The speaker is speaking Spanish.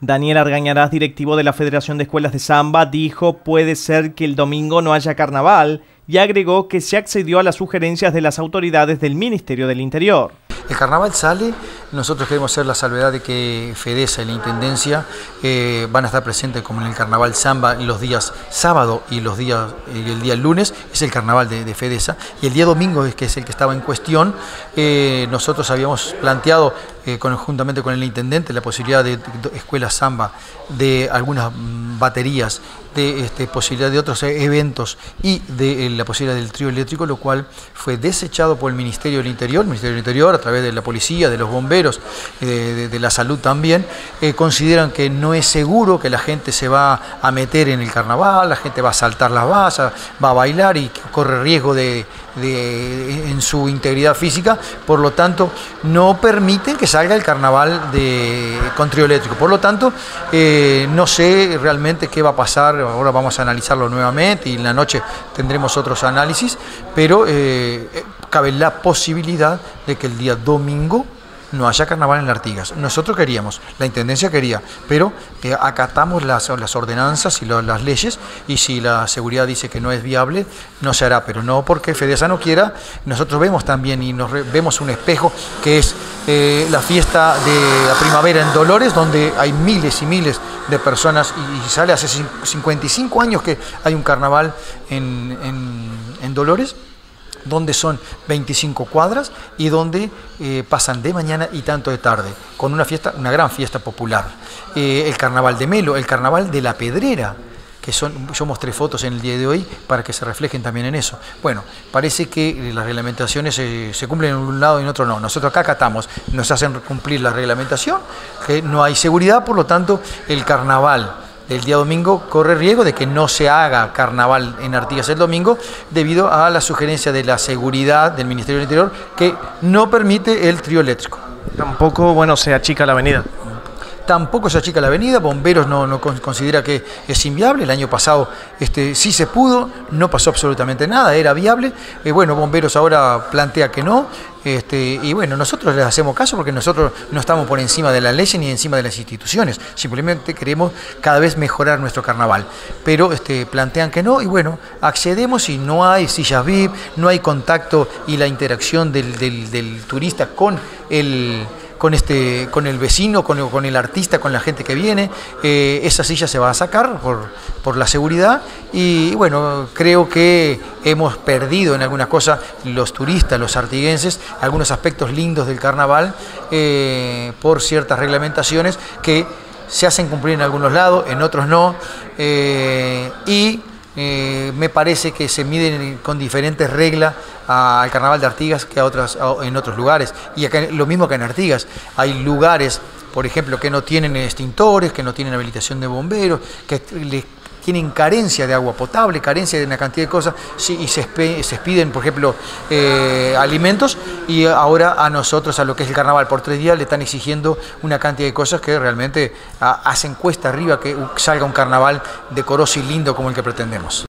Daniel Argañarás, directivo de la Federación de Escuelas de Samba, dijo puede ser que el domingo no haya carnaval y agregó que se accedió a las sugerencias de las autoridades del Ministerio del Interior. El carnaval sale, nosotros queremos hacer la salvedad de que Fedesa y la Intendencia eh, van a estar presentes como en el carnaval samba los días sábado y los días el día lunes es el carnaval de, Fedesa y el día domingo es que es el que estaba en cuestión. Eh, nosotros habíamos planteado eh, conjuntamente con el intendente la posibilidad de, escuelas samba, de algunas mm, baterías, de este, posibilidad de otros eventos y de la posibilidad del trío eléctrico, lo cual fue desechado por el Ministerio del Interior, el Ministerio del Interior a través de la policía, de los bomberos, de, la salud también, eh, consideran que no es seguro que la gente se va a meter en el carnaval, la gente va a saltar las vallas, va a bailar y corre riesgo de, en su integridad física, por lo tanto no permiten que salga el carnaval de, con trío eléctrico. Por lo tanto, eh, no sé realmente qué va a pasar, ahora vamos a analizarlo nuevamente y en la noche tendremos otros análisis, pero eh, cabe la posibilidad de que el día domingo no haya carnaval en Artigas. Nosotros queríamos, la Intendencia quería, pero acatamos las, las, ordenanzas y las leyes y si la seguridad dice que no es viable, no se hará, pero no porque Fedesa no quiera. Nosotros vemos también y nos vemos un espejo que es eh, la fiesta de la primavera en Dolores, donde hay miles y miles de personas y, sale hace 55 años que hay un carnaval en, en Dolores donde son 25 cuadras y donde eh, pasan de mañana y tanto de tarde, con una fiesta, una gran fiesta popular. Eh, el carnaval de Melo, el carnaval de la Pedrera, que son, yo mostré fotos en el día de hoy para que se reflejen también en eso. Bueno, parece que las reglamentaciones se cumplen en un lado y en otro no. Nosotros acá acatamos, nos hacen cumplir la reglamentación, no hay seguridad, por lo tanto el carnaval el día domingo corre riesgo de que no se haga carnaval en Artigas el domingo debido a la sugerencia de la seguridad del Ministerio del Interior que no permite el trío eléctrico. Tampoco, bueno, se achica la avenida tampoco se achica la avenida, Bomberos no, considera que es inviable, el año pasado este, sí se pudo, no pasó absolutamente nada, era viable, eh, bueno, Bomberos ahora plantea que no, este, y bueno, nosotros les hacemos caso porque nosotros no estamos por encima de la ley ni encima de las instituciones, simplemente queremos cada vez mejorar nuestro carnaval, pero este, plantean que no, y bueno, accedemos y no hay sillas VIP, no hay contacto y la interacción del turista con el con, este, con el vecino, con, el artista, con la gente que viene. Eh, esa silla se va a sacar por, por la seguridad y bueno, creo que hemos perdido en algunas cosas los turistas, los artiguenses, algunos aspectos lindos del carnaval eh, por ciertas reglamentaciones que se hacen cumplir en algunos lados, en otros no. Eh, y eh, me parece que se miden con diferentes reglas al carnaval de Artigas que a otras, en otros lugares. Y acá, lo mismo que en Artigas. Hay lugares, por ejemplo, que no tienen extintores, que no tienen habilitación de bomberos, que les tienen carencia de agua potable, carencia de una cantidad de cosas, y se, se piden, por ejemplo, eh, alimentos, y ahora a nosotros, a lo que es el carnaval por tres días, le están exigiendo una cantidad de cosas que realmente hacen cuesta arriba que salga un carnaval decoroso y lindo como el que pretendemos.